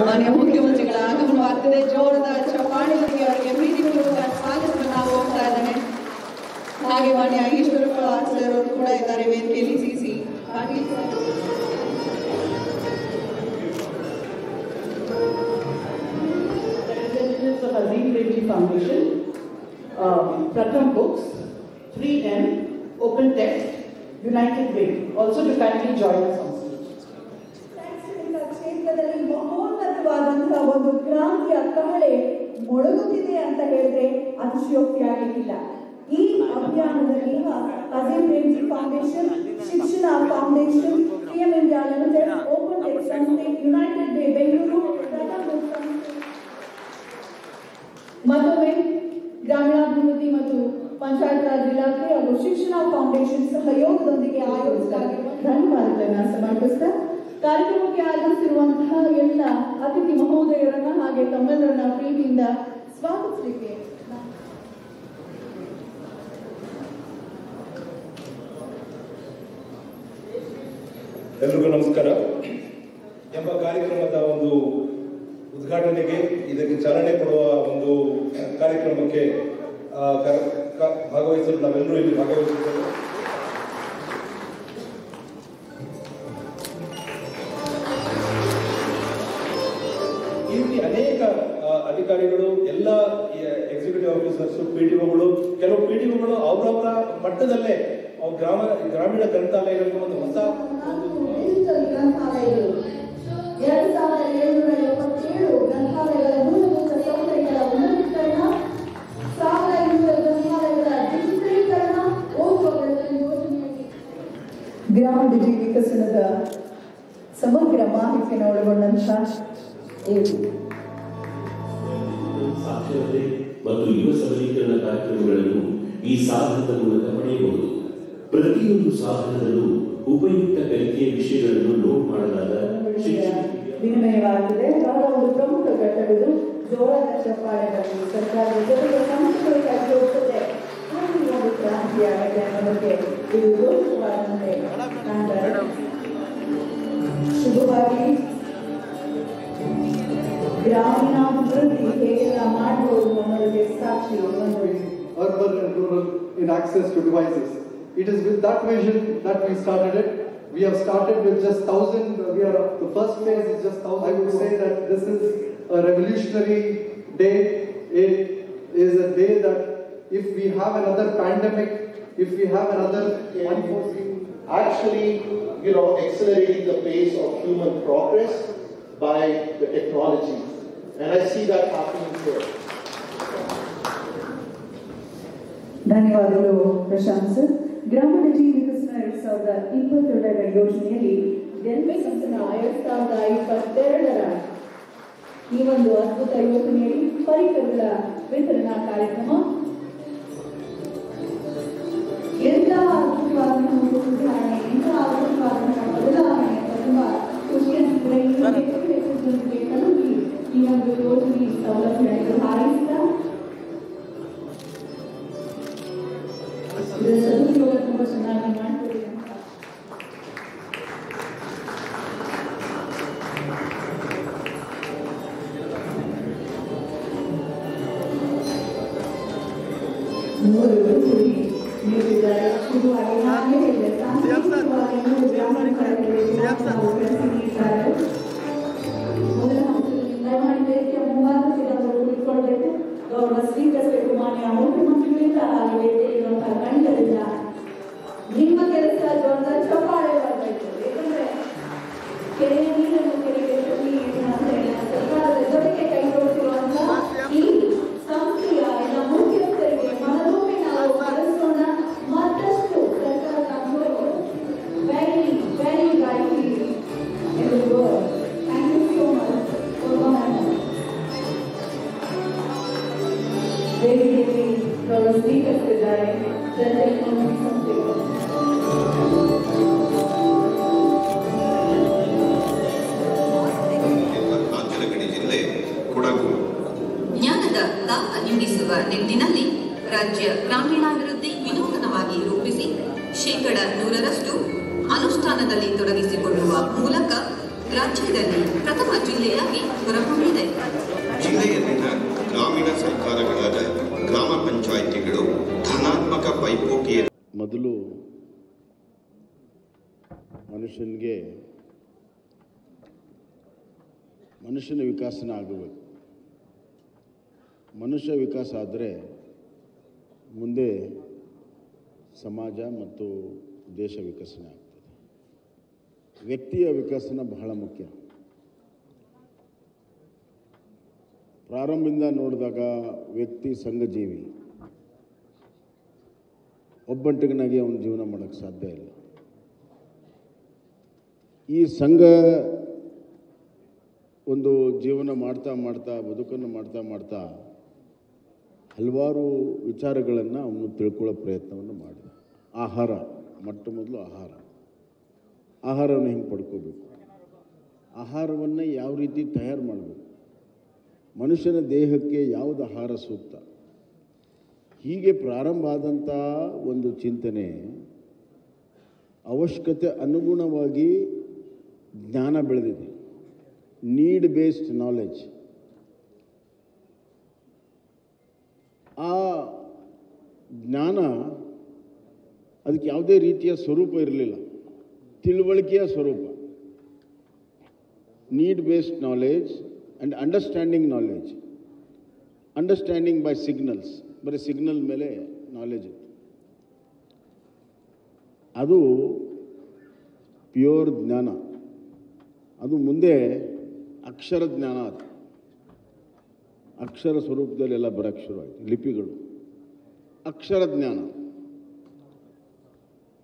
ಮಾನ್ಯ ಮುಖ್ಯಮಂತ್ರಿಗಳ ಆಗಮನವಾಗ್ತದೆ ಜೋರದ ಚಪ್ಪಾಳೆಗಳಿಗೆ ಅವರಿಗೆ ಪ್ರೀತಿಪೂರ್ವಕ ಸ್ವಾಗತವನ್ನು ನಾವು ಹೋಗ್ತಾ ಇದ್ದೇನೆ ಹಾಗೆ ಮಾನ್ಯ ಈಶ್ವರಪ್ಪ ಸರ್ ಅವರು ಕೂಡ ಇದ್ದಾರೆ ವೇದಿಕೆಯಲ್ಲಿ CC Patil sir representatives of Azim Premji Foundation, um, Pratham Books, 3M, Open Text, United Way, also to kindly join us on ಒಂದು ಕ್ರಾಂತಿಯ ಕಹಳೆ ಮೊಳಗುತ್ತಿದೆ ಅಂತ ಹೇಳಿದ್ರೆ ಅತಿಶಯೋಕ್ತಿ ಆಗಲಿಕ್ಕಿಲ್ಲ. ಈ ಅಭಿಯಾನದಲ್ಲಿ ಅದೇ Premji foundation Shikshana foundation PM India limited open tech ಸಂಸ್ಥೆ ಯುನೈಟೆಡ್ ವೇ ಬೆಂಗಳೂರು ಮತ್ತೊಮ್ಮೆ ಗ್ರಾಮೀಣಾಭಿವೃದ್ಧಿ ಮತ್ತು ಪಂಚಾಯತ್ ರಾಜ್ ಇಲಾಖೆ ಹಾಗೂ ಶಿಕ್ಷಣ ಫೌಂಡೇಶನ್ ಸಹಯೋಗದೊಂದಿಗೆ ಆಯೋಜಿಸಲಾಗಿರುವ ಧನ್ಯವಾದಗಳನ್ನು ಸಮರ್ಪಿಸ್ತಾ ಕಾರ್ಯಕ್ರಮಕ್ಕೆ ಆಗಮಿಸಿರುವಂತಹ ಎಲ್ಲ ಅತಿಥಿ ಮಹೋದಯರನ್ನ ಹಾಗೆ ತಮ್ಮೆಲ್ಲರನ್ನ ಪ್ರೀತಿಯಿಂದ ಸ್ವಾಗತಿಸಲಿಕ್ಕೆ. ಎಲ್ರಿಗೂ ನಮಸ್ಕಾರ. ಎಂಬ ಕಾರ್ಯಕ್ರಮದ ಒಂದು ಉದ್ಘಾಟನೆಗೆ ಇದಕ್ಕೆ ಚಾಲನೆ ಕೊಡುವ ಒಂದು ಕಾರ್ಯಕ್ರಮಕ್ಕೆ ಭಾಗವಹಿಸಲು ನಾವೆಲ್ಲರೂ ಗ್ರಾಮ ಡಿಜಿ ವಿಕಸನದ ಸಮಗ್ರ ಮಾಹಿತಿಯನ್ನು ಒಳಗೊಂಡಂತಹ ಇದು ಸಾಕ್ಷರತೆ ಮತ್ತು ಯುವ ಸಬಲೀಕರಣ ಕಾರ್ಯಕ್ರಮಗಳನ್ನು ಈ ಸಾಧನದ ಮೂಲಕ ಪಡೆಯಬಹುದು ಪ್ರತಿಯೊಂದು ಸಾಧನದಲ್ಲೂ ಉಪಯುಕ್ತ ಕಲಿಕೆಯ ವಿಷಯಗಳನ್ನು ನೋಟ್ ಮಾಡಲಾದ ವಿನಿಮಯವಾಗುತ್ತದೆ ಬಹಳ ಒಂದು ಪ್ರಮುಖ ಘಟ್ಟವಿದು ಜೋಳದ ಚಪ್ಪಾಳೆಗಳಲ್ಲಿ ಸರ್ಕಾರದ ಜೊತೆಗೆ ಸಂಸ್ಥೆಗಳು ಕೈಗೊಳ್ಳುತ್ತದೆ ಹಾಗೆ ಒಂದು ಕ್ರಾಂತಿಯಾಗತ್ತೆ ಅನ್ನೋದಕ್ಕೆ ಇದು ದೋಷವಾದಂತೆ ಕಾಣ್ತಾರೆ ಶುಭವಾಗಿ ಗ್ರಾಮೀಣಾಭಿವೃದ್ಧಿ ಹೇಗೆಲ್ಲ ಮಾಡಬಹುದು ಅನ್ನೋದಕ್ಕೆ ಸಾಕ್ಷಿ ಒಂದು urban and rural in access to devices. It is with that vision that we started it. We have started with just thousand. We are the first phase is just thousand. I would say that this is a revolutionary day. It is a day that if we have another pandemic, if we have another unforeseen actually, you know, accelerating the pace of human progress by the technology. And I see that happening here. ಧನ್ಯವಾದಗಳು Prashant sir ಗ್ರಾಮ DG ವಿಕಸನ ಎರಡ್ ಸಾವಿರದ ಇಪ್ಪತ್ತೆರಡರ ಯೋಜನೆಯಲ್ಲಿ ಡೆಲ್ಮೆ ಸಂಸ್ಥೆನ ಎರಡ್ ಸಾವಿರದ ಇಪ್ಪತ್ತೆರಡರ ಈ ಒಂದು ಅದ್ಭುತ ಯೋಜನೆಯಲ್ಲಿ ಪರಿಕರಗಳ ವಿತರಣಾ ಕಾರ್ಯಕ್ರಮ ಅನಿಸಿದ್ರೆ ಇನ್ನೂ ಹೆಚ್ಚು ಹೆಚ್ಚು ರಾಜ್ಯ ಗ್ರಾಮೀಣಾಭಿವೃದ್ಧಿ ವಿನೂತನವಾಗಿ ರೂಪಿಸಿ ಶೇಕಡ ನೂರರಷ್ಟು ಅನುಷ್ಠಾನದಲ್ಲಿ ತೊಡಗಿಸಿಕೊಳ್ಳುವ ಮೂಲಕ ರಾಜ್ಯದಲ್ಲಿ ಪ್ರಥಮ ಜಿಲ್ಲೆಯಾಗಿ ಹೊರಹೊಮ್ಮಿದೆ. ಜಿಲ್ಲೆಯಲ್ಲಿನ ಗ್ರಾಮೀಣ ಸರ್ಕಾರಗಳಾದ ಗ್ರಾಮ ಪಂಚಾಯಿತಿಗಳು ಧನಾತ್ಮಕ ಪೈಪೋಟಿಯ ಮೊದಲು ಮನುಷ್ಯನಿಗೆ ಮನುಷ್ಯನ ವಿಕಾಸನ ಆಗಬೇಕು ಮನುಷ್ಯ ವಿಕಾಸ ಆದರೆ ಮುಂದೆ ಸಮಾಜ ಮತ್ತು ದೇಶ ವಿಕಸನ ಆಗ್ತದೆ. ವ್ಯಕ್ತಿಯ ವಿಕಸನ ಬಹಳ ಮುಖ್ಯ. ಪ್ರಾರಂಭದಿಂದ ನೋಡಿದಾಗ ವ್ಯಕ್ತಿ ಸಂಘಜೀವಿ. ಒಬ್ಬಂಟಿಗನಾಗಿ ಅವನು ಜೀವನ ಮಾಡೋಕ್ಕೆ ಸಾಧ್ಯ ಇಲ್ಲ. ಈ ಸಂಘ ಒಂದು ಜೀವನ ಮಾಡ್ತಾ ಮಾಡ್ತಾ ಬದುಕನ್ನು ಮಾಡ್ತಾ ಮಾಡ್ತಾ ಹಲವಾರು ವಿಚಾರಗಳನ್ನು ಅವನು ತಿಳ್ಕೊಳ್ಳೋ ಪ್ರಯತ್ನವನ್ನು ಮಾಡಿದ. ಆಹಾರ, ಮೊಟ್ಟ ಮೊದಲು ಆಹಾರ. ಆಹಾರವನ್ನು ಹೆಂಗೆ ಪಡ್ಕೋಬೇಕು? ಆಹಾರವನ್ನು ಯಾವ ರೀತಿ ತಯಾರು ಮಾಡಬೇಕು? ಮನುಷ್ಯನ ದೇಹಕ್ಕೆ ಯಾವುದು ಆಹಾರ ಸೂಕ್ತ? ಹೀಗೆ ಪ್ರಾರಂಭ ಆದಂಥ ಒಂದು ಚಿಂತನೆ ಅವಶ್ಯಕತೆ ಅನುಗುಣವಾಗಿ ಜ್ಞಾನ ಬೆಳೆದಿದೆ. ನೀಡ್ ಬೇಸ್ಡ್ ನಾಲೆಜ್ ಆ ಜ್ಞಾನ ಅದಕ್ಕೆ ಯಾವುದೇ ರೀತಿಯ ಸ್ವರೂಪ ಇರಲಿಲ್ಲ. ತಿಳುವಳಿಕೆಯ ಸ್ವರೂಪ. Need based knowledge and understanding knowledge understanding by signals ಬರೀ ಸಿಗ್ನಲ್ ಮೇಲೆ ನಾಲೆಜ್ ಇತ್ತು. ಅದು ಪ್ಯೂರ್ ಜ್ಞಾನ. ಅದು ಮುಂದೆ ಅಕ್ಷರ ಜ್ಞಾನ ಅದು. ಅಕ್ಷರ ಸ್ವರೂಪದಲ್ಲಿ ಎಲ್ಲ ಬರೋಕ್ಕೆ ಶುರುವಾಯಿತು, ಲಿಪಿಗಳು. ಅಕ್ಷರ ಜ್ಞಾನ.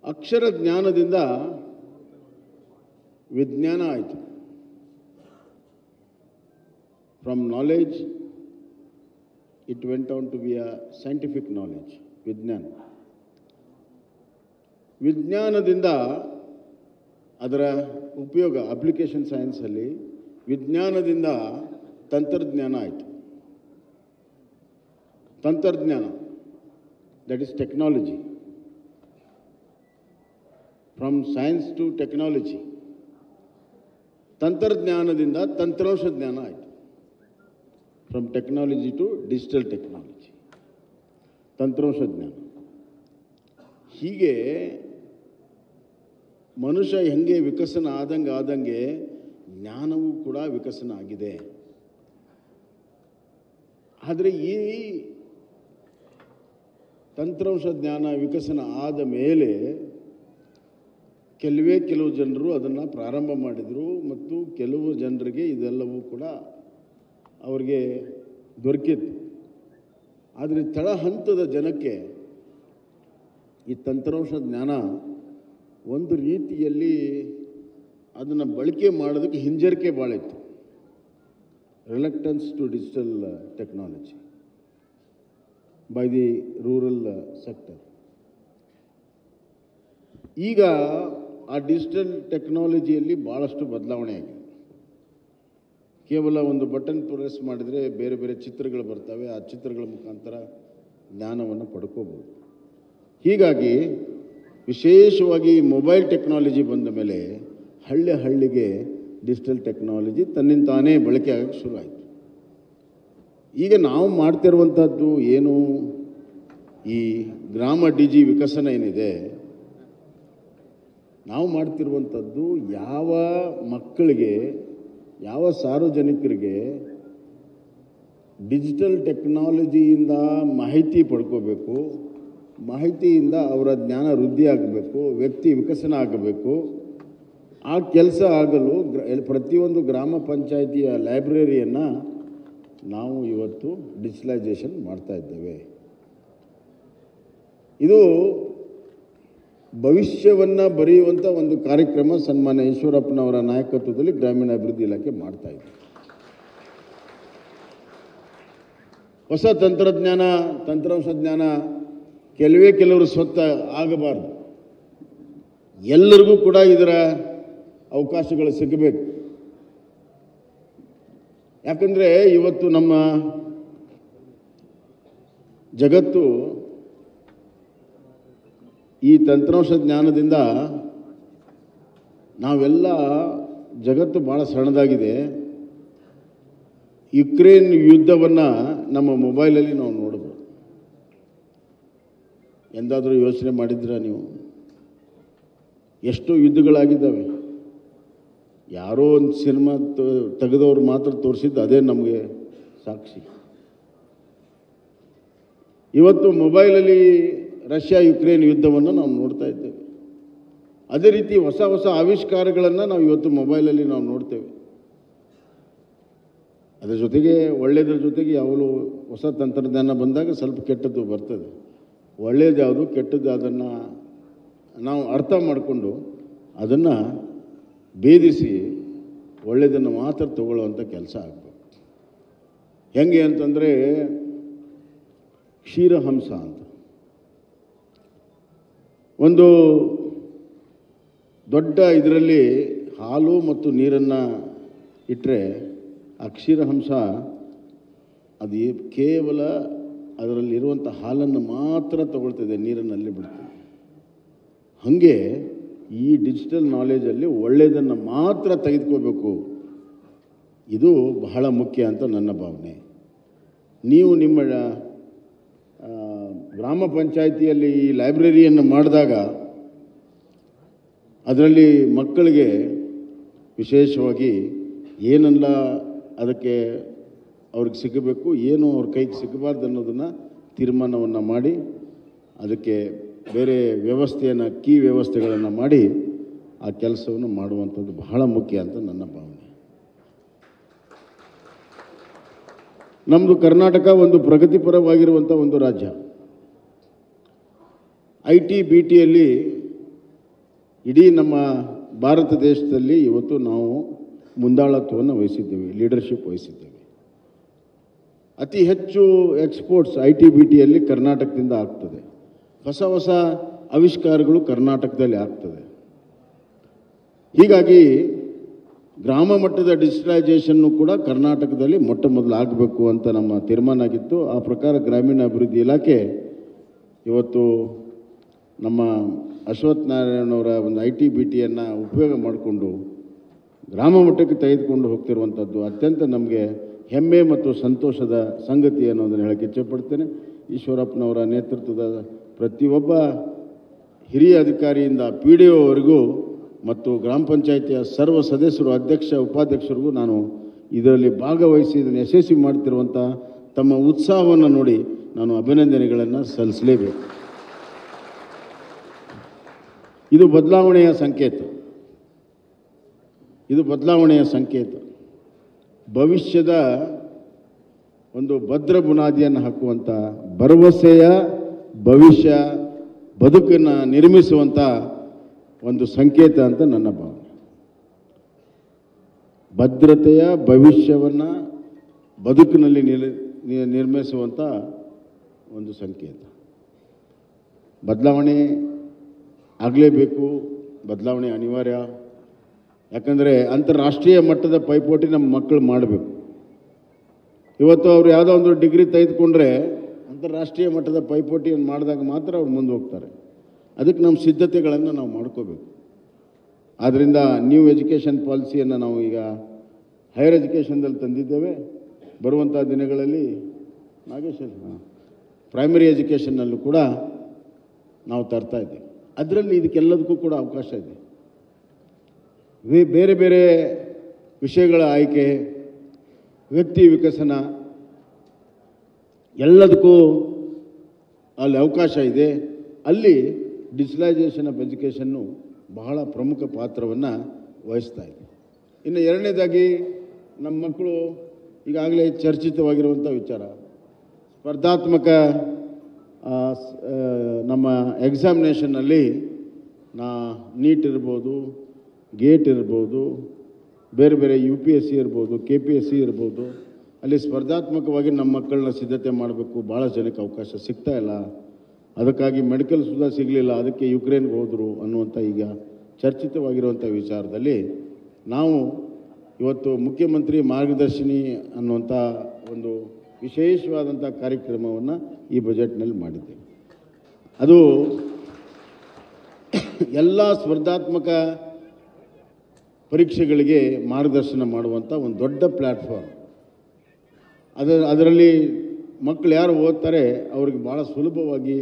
ಅಕ್ಷರ ಜ್ಞಾನದಿಂದ ವಿಜ್ಞಾನ ಆಯಿತು. From knowledge it went on to be a scientific knowledge ವಿಜ್ಞಾನ. ವಿಜ್ಞಾನದಿಂದ ಅದರ ಉಪಯೋಗ ಅಪ್ಲಿಕೇಶನ್ ಸೈನ್ಸಲ್ಲಿ ವಿಜ್ಞಾನದಿಂದ ತಂತ್ರಜ್ಞಾನ ಆಯಿತು. ತಂತ್ರಜ್ಞಾನ that is technology from science to technology ತಂತ್ರಜ್ಞಾನದಿಂದ ತಂತ್ರಾಂಶ ಜ್ಞಾನ ಆಯಿತು. From technology to digital technology ತಂತ್ರಾಂಶ ಜ್ಞಾನ ಹೀಗೆ ಮನುಷ್ಯ ಹೆಂಗೆ ವಿಕಸನ ಆದಂಗೆ ಆದಂಗೆ ಜ್ಞಾನವೂ ಕೂಡ ವಿಕಸನ ಆಗಿದೆ. ಆದರೆ ಈ ತಂತ್ರಾಂಶ ಜ್ಞಾನ ವಿಕಸನ ಆದ ಮೇಲೆ ಕೆಲವೇ ಕೆಲವು ಜನರು ಅದನ್ನು ಪ್ರಾರಂಭ ಮಾಡಿದರು ಮತ್ತು ಕೆಲವು ಜನರಿಗೆ ಇದೆಲ್ಲವೂ ಕೂಡ ಅವರಿಗೆ ದೊರಕಿತ್ತು. ಆದರೆ ತಳಹಂತದ ಜನಕ್ಕೆ ಈ ತಂತ್ರಾಂಶ ಜ್ಞಾನ ಒಂದು ರೀತಿಯಲ್ಲಿ ಅದನ್ನು ಬಳಕೆ ಮಾಡೋದಕ್ಕೆ ಹಿಂಜರಿಕೆ ಭಾಳ ಇತ್ತು reluctance to digital technology by the rural sector ಈಗ ಆ ಡಿಜಿಟಲ್ ಟೆಕ್ನಾಲಜಿಯಲ್ಲಿ ಭಾಳಷ್ಟು ಬದಲಾವಣೆ ಆಗಿದೆ. ಕೇವಲ ಒಂದು ಬಟನ್ ಪ್ರೆಸ್ ಮಾಡಿದರೆ ಬೇರೆ ಬೇರೆ ಚಿತ್ರಗಳು ಬರ್ತವೆ. ಆ ಚಿತ್ರಗಳ ಮುಖಾಂತರ ಜ್ಞಾನವನ್ನು ಪಡ್ಕೋಬೋದು ಹೀಗಾಗಿ ವಿಶೇಷವಾಗಿ ಮೊಬೈಲ್ ಟೆಕ್ನಾಲಜಿ ಬಂದ ಮೇಲೆ ಹಳ್ಳಿ ಹಳ್ಳಿಗೆ ಡಿಜಿಟಲ್ ಟೆಕ್ನಾಲಜಿ ತನ್ನಿಂದ ತಾನೇ ಬಳಕೆ ಆಗೋಕ್ಕೆ ಆಯಿತು. ಈಗ ನಾವು ಮಾಡ್ತಿರುವಂಥದ್ದು ಏನು? ಈ ಗ್ರಾಮ ಡಿ ಜಿ ವಿಕಸನ ಏನಿದೆ? ನಾವು ಮಾಡ್ತಿರುವಂಥದ್ದು ಯಾವ ಮಕ್ಕಳಿಗೆ, ಯಾವ ಸಾರ್ವಜನಿಕರಿಗೆ ಡಿಜಿಟಲ್ ಟೆಕ್ನಾಲಜಿಯಿಂದ ಮಾಹಿತಿ ಪಡ್ಕೋಬೇಕು, ಮಾಹಿತಿಯಿಂದ ಅವರ ಜ್ಞಾನ ವೃದ್ಧಿ ಆಗಬೇಕು, ವ್ಯಕ್ತಿ ವಿಕಸನ ಆಗಬೇಕು. ಆ ಕೆಲಸ ಆಗಲು ಪ್ರತಿಯೊಂದು ಗ್ರಾಮ ಪಂಚಾಯಿತಿಯ ಲೈಬ್ರರಿಯನ್ನು ನಾವು ಇವತ್ತು ಡಿಜಿಟಲೈಸೇಷನ್ ಮಾಡ್ತಾ ಇದ್ದೇವೆ. ಇದು ಭವಿಷ್ಯವನ್ನು ಬರೆಯುವಂಥ ಒಂದು ಕಾರ್ಯಕ್ರಮ ಸನ್ಮಾನ್ಯ ಈಶ್ವರಪ್ಪನವರ ನಾಯಕತ್ವದಲ್ಲಿ ಗ್ರಾಮೀಣಾಭಿವೃದ್ಧಿ ಇಲಾಖೆ ಮಾಡ್ತಾ ಇದೆ. ಹೊಸ ತಂತ್ರಜ್ಞಾನ ತಂತ್ರಾಂಶ ಜ್ಞಾನ ಕೆಲವೇ ಕೆಲವರು ಸ್ವತ್ತ ಆಗಬಾರ್ದು. ಎಲ್ಲರಿಗೂ ಕೂಡ ಇದರ ಅವಕಾಶಗಳು ಸಿಗಬೇಕು. ಯಾಕಂದರೆ ಇವತ್ತು ನಮ್ಮ ಜಗತ್ತು ಈ ತಂತ್ರಾಂಶ ಜ್ಞಾನದಿಂದ ನಾವೆಲ್ಲ ಜಗತ್ತು ಭಾಳ ಸಣ್ಣದಾಗಿದೆ. ಯುಕ್ರೇನ್ ಯುದ್ಧವನ್ನು ನಮ್ಮ ಮೊಬೈಲಲ್ಲಿ ನಾವು ನೋಡ್ಬೋದು ಎಂದಾದರೂ ಯೋಚನೆ ಮಾಡಿದ್ದೀರಾ ನೀವು? ಎಷ್ಟು ಯುದ್ಧಗಳಾಗಿದ್ದಾವೆ. ಯಾರೋ ಒಂದು ಸಿನಿಮಾ ತೆಗೆದವ್ರು ಮಾತ್ರ ತೋರಿಸಿದ್ದು ಅದೇ ನಮಗೆ ಸಾಕ್ಷಿ. ಇವತ್ತು ಮೊಬೈಲಲ್ಲಿ ರಷ್ಯಾ ಯುಕ್ರೇನ್ ಯುದ್ಧವನ್ನು ನಾವು ನೋಡ್ತಾ ಇದ್ದೇವೆ. ಅದೇ ರೀತಿ ಹೊಸ ಹೊಸ ಆವಿಷ್ಕಾರಗಳನ್ನು ನಾವು ಇವತ್ತು ಮೊಬೈಲಲ್ಲಿ ನಾವು ನೋಡ್ತೇವೆ. ಅದರ ಜೊತೆಗೆ ಒಳ್ಳೆಯದ್ರ ಜೊತೆಗೆ ಯಾವಾಗಲೂ ಹೊಸ ತಂತ್ರಜ್ಞಾನ ಬಂದಾಗ ಸ್ವಲ್ಪ ಕೆಟ್ಟದ್ದು ಬರ್ತದೆ. ಒಳ್ಳೆಯದು ಯಾವುದು ಕೆಟ್ಟದ್ದು ಅದನ್ನು ನಾವು ಅರ್ಥ ಮಾಡಿಕೊಂಡು ಅದನ್ನು ಭೇದಿಸಿ ಒಳ್ಳೆಯದನ್ನು ಮಾತ್ರ ತಗೊಳ್ಳುವಂಥ ಕೆಲಸ ಆಗಬೇಕು. ಹೆಂಗೆ ಅಂತಂದರೆ ಕ್ಷೀರಹಂಸ ಅಂತ. ಒಂದು ದೊಡ್ಡ ಇದರಲ್ಲಿ ಹಾಲು ಮತ್ತು ನೀರನ್ನು ಇಟ್ಟರೆ ಆ ಕ್ಷೀರಹಂಸ ಅದು ಕೇವಲ ಅದರಲ್ಲಿರುವಂಥ ಹಾಲನ್ನು ಮಾತ್ರ ತಗೊಳ್ತದೆ ನೀರನ್ನಲ್ಲಿ ಬಿಡ್ತದೆ. ಹಾಗೆ ಈ ಡಿಜಿಟಲ್ ನಾಲೆಜಲ್ಲಿ ಒಳ್ಳೆಯದನ್ನು ಮಾತ್ರ ತೆಗೆದುಕೋಬೇಕು ಇದು ಬಹಳ ಮುಖ್ಯ ಅಂತ ನನ್ನ ಭಾವನೆ. ನೀವು ನಿಮ್ಮ ಗ್ರಾಮ ಪಂಚಾಯಿತಿಯಲ್ಲಿ ಈ ಲೈಬ್ರರಿಯನ್ನು ಮಾಡಿದಾಗ ಅದರಲ್ಲಿ ಮಕ್ಕಳಿಗೆ ವಿಶೇಷವಾಗಿ ಏನೆಲ್ಲ ಅದಕ್ಕೆ ಅವ್ರಿಗೆ ಸಿಗಬೇಕು, ಏನು ಅವ್ರ ಕೈಗೆ ಸಿಗಬಾರ್ದು ಅನ್ನೋದನ್ನು ತೀರ್ಮಾನವನ್ನು ಮಾಡಿ ಅದಕ್ಕೆ ಬೇರೆ ವ್ಯವಸ್ಥೆಯನ್ನು, ಕೀ ವ್ಯವಸ್ಥೆಗಳನ್ನು ಮಾಡಿ ಆ ಕೆಲಸವನ್ನು ಮಾಡುವಂಥದ್ದು ಬಹಳ ಮುಖ್ಯ ಅಂತ ನನ್ನ ಭಾವನೆ. ನಮ್ಮದು ಕರ್ನಾಟಕ ಒಂದು ಪ್ರಗತಿಪರವಾಗಿರುವಂಥ ಒಂದು ರಾಜ್ಯ. ಐ ಟಿ, ಬಿ ಟಿಯಲ್ಲಿ ಇಡೀ ನಮ್ಮ ಭಾರತ ದೇಶದಲ್ಲಿ ಇವತ್ತು ನಾವು ಮುಂದಾಳತ್ವವನ್ನು ವಹಿಸಿದ್ದೇವೆ ಲೀಡರ್ಶಿಪ್ ವಹಿಸಿದ್ದೇವೆ. ಅತಿ ಹೆಚ್ಚು ಎಕ್ಸ್ಪೋರ್ಟ್ಸ್ ಐ ಟಿ, ಬಿ ಟಿಯಲ್ಲಿ ಕರ್ನಾಟಕದಿಂದ ಆಗ್ತದೆ. ಹೊಸ ಹೊಸ ಆವಿಷ್ಕಾರಗಳು ಕರ್ನಾಟಕದಲ್ಲಿ ಆಗ್ತದೆ. ಹೀಗಾಗಿ ಗ್ರಾಮ ಮಟ್ಟದ ಡಿಜಿಟಲೈಸೇಷನ್ನು ಕೂಡ ಕರ್ನಾಟಕದಲ್ಲಿ ಮೊಟ್ಟ ಮೊದಲು ಆಗಬೇಕು ಅಂತ ನಮ್ಮ ತೀರ್ಮಾನ ಆಗಿತ್ತು. ಆ ಪ್ರಕಾರ ಗ್ರಾಮೀಣ ಅಭಿವೃದ್ಧಿ ಇಲಾಖೆ ಇವತ್ತು ನಮ್ಮ ಅಶ್ವಥ್ ನಾರಾಯಣವರ ಒಂದು ಐ ಟಿ ಬಿ ಟಿಯನ್ನು ಉಪಯೋಗ ಮಾಡಿಕೊಂಡು ಗ್ರಾಮ ಮಟ್ಟಕ್ಕೆ ತೆಗೆದುಕೊಂಡು ಹೋಗ್ತಿರುವಂಥದ್ದು ಅತ್ಯಂತ ನಮಗೆ ಹೆಮ್ಮೆ ಮತ್ತು ಸಂತೋಷದ ಸಂಗತಿ ಅನ್ನೋದನ್ನು ಹೇಳಕ್ಕೆ ಇಚ್ಛೆಪಡ್ತೇನೆ ಈಶ್ವರಪ್ಪನವರ ನೇತೃತ್ವದ ಪ್ರತಿಯೊಬ್ಬ ಹಿರಿಯ ಅಧಿಕಾರಿಯಿಂದ, ಪಿ ಡಿ ಒವರೆಗೂ ಮತ್ತು ಗ್ರಾಮ ಪಂಚಾಯಿತಿಯ ಸರ್ವ ಸದಸ್ಯರು, ಅಧ್ಯಕ್ಷ, ಉಪಾಧ್ಯಕ್ಷರಿಗೂ ನಾನು ಇದರಲ್ಲಿ ಭಾಗವಹಿಸಿ ಇದನ್ನು ಯಶಸ್ವಿ ಮಾಡ್ತಿರುವಂಥ ತಮ್ಮ ಉತ್ಸಾಹವನ್ನು ನೋಡಿ ನಾನು ಅಭಿನಂದನೆಗಳನ್ನು ಸಲ್ಲಿಸಲೇಬೇಕು. ಇದು ಬದಲಾವಣೆಯ ಸಂಕೇತ. ಇದು ಬದಲಾವಣೆಯ ಸಂಕೇತ. ಭವಿಷ್ಯದ ಒಂದು ಭದ್ರ ಬುನಾದಿಯನ್ನು ಹಾಕುವಂಥ ಭರವಸೆಯ ಭವಿಷ್ಯ ಬದುಕನ್ನು ನಿರ್ಮಿಸುವಂಥ ಒಂದು ಸಂಕೇತ ಅಂತ ನನ್ನ ಭಾವನೆ. ಭದ್ರತೆಯ ಭವಿಷ್ಯವನ್ನು ಬದುಕಿನಲ್ಲಿ ನಿರ್ ನಿರ್ಮಿಸುವಂಥ ಒಂದು ಸಂಕೇತ. ಬದಲಾವಣೆ ಆಗಲೇಬೇಕು, ಬದಲಾವಣೆ ಅನಿವಾರ್ಯ. ಯಾಕಂದರೆ ಅಂತಾರಾಷ್ಟ್ರೀಯ ಮಟ್ಟದ ಪೈಪೋಟಿ ನಮ್ಮ ಮಕ್ಕಳು ಮಾಡಬೇಕು. ಇವತ್ತು ಅವ್ರು ಯಾವುದೋ ಒಂದು ಡಿಗ್ರಿ ತೆಗೆದುಕೊಂಡ್ರೆ ಅಂತಾರಾಷ್ಟ್ರೀಯ ಮಟ್ಟದ ಪೈಪೋಟಿಯನ್ನು ಮಾಡಿದಾಗ ಮಾತ್ರ ಅವ್ರು ಮುಂದೆ ಹೋಗ್ತಾರೆ. ಅದಕ್ಕೆ ನಮ್ಮ ಸಿದ್ಧತೆಗಳನ್ನು ನಾವು ಮಾಡ್ಕೋಬೇಕು. ಆದ್ದರಿಂದ ನ್ಯೂ ಎಜುಕೇಷನ್ ಪಾಲಿಸಿಯನ್ನು ನಾವು ಈಗ ಹೈಯರ್ ಎಜುಕೇಷನ್ದಲ್ಲಿ ತಂದಿದ್ದೇವೆ. ಬರುವಂಥ ದಿನಗಳಲ್ಲಿ ನಾಗೇಶ್ ಹಾಂ ಪ್ರೈಮರಿ ಎಜುಕೇಷನ್ನಲ್ಲೂ ಕೂಡ ನಾವು ತರ್ತಾ ಇದ್ದೇವೆ. ಅದರಲ್ಲಿ ಇದಕ್ಕೆಲ್ಲದಕ್ಕೂ ಕೂಡ ಅವಕಾಶ ಇದೆ. ಬೇರೆ ಬೇರೆ ವಿಷಯಗಳ ಆಯ್ಕೆ, ವ್ಯಕ್ತಿ ವಿಕಸನ ಎಲ್ಲದಕ್ಕೂ ಅಲ್ಲಿ ಅವಕಾಶ ಇದೆ. ಅಲ್ಲಿ ಡಿಜಿಟಲೈಸೇಷನ್ ಆಫ್ ಎಜುಕೇಷನ್ನು ಬಹಳ ಪ್ರಮುಖ ಪಾತ್ರವನ್ನು ವಹಿಸ್ತಾ ಇದೆ. ಇನ್ನು ಎರಡನೇದಾಗಿ ನಮ್ಮ ಮಕ್ಕಳು ಈಗಾಗಲೇ ಚರ್ಚಿತವಾಗಿರುವಂಥ ವಿಚಾರ. ಸ್ಪರ್ಧಾತ್ಮಕ ನಮ್ಮ ಎಕ್ಸಾಮಿನೇಷನ್ನಲ್ಲಿ ನಾ ನೀಟ್ ಇರ್ಬೋದು ಗೇಟ್ ಇರ್ಬೋದು, ಬೇರೆ ಬೇರೆ ಯು ಪಿ ಎಸ್ ಸಿ ಇರ್ಬೋದು ಕೆ ಪಿ ಎಸ್ ಸಿ ಇರ್ಬೋದು ಅಲ್ಲಿ ಸ್ಪರ್ಧಾತ್ಮಕವಾಗಿ ನಮ್ಮ ಮಕ್ಕಳನ್ನ ಸಿದ್ಧತೆ ಮಾಡಬೇಕು. ಭಾಳ ಜನಕ್ಕೆ ಅವಕಾಶ ಸಿಗ್ತಾ ಇಲ್ಲ. ಅದಕ್ಕಾಗಿ ಮೆಡಿಕಲ್ ಸುಧಾ ಸಿಗಲಿಲ್ಲ. ಅದಕ್ಕೆ ಯುಕ್ರೇನ್ಗೆ ಹೋದರು ಅನ್ನುವಂಥ ಈಗ ಚರ್ಚಿತವಾಗಿರುವಂಥ ವಿಚಾರದಲ್ಲಿ ನಾವು ಇವತ್ತು ಮುಖ್ಯಮಂತ್ರಿ ಮಾರ್ಗದರ್ಶಿನಿ ಅನ್ನುವಂಥ ಒಂದು ವಿಶೇಷವಾದಂಥ ಕಾರ್ಯಕ್ರಮವನ್ನು ಈ ಬಜೆಟ್ನಲ್ಲಿ ಮಾಡಿದ್ದೇವೆ. ಅದು ಎಲ್ಲ ಸ್ಪರ್ಧಾತ್ಮಕ ಪರೀಕ್ಷೆಗಳಿಗೆ ಮಾರ್ಗದರ್ಶನ ಮಾಡುವಂಥ ಒಂದು ದೊಡ್ಡ ಪ್ಲ್ಯಾಟ್ಫಾರ್ಮ್ ಅದರ ಅದರಲ್ಲಿ ಮಕ್ಕಳು ಯಾರು ಓದ್ತಾರೆ ಅವ್ರಿಗೆ ಭಾಳ ಸುಲಭವಾಗಿ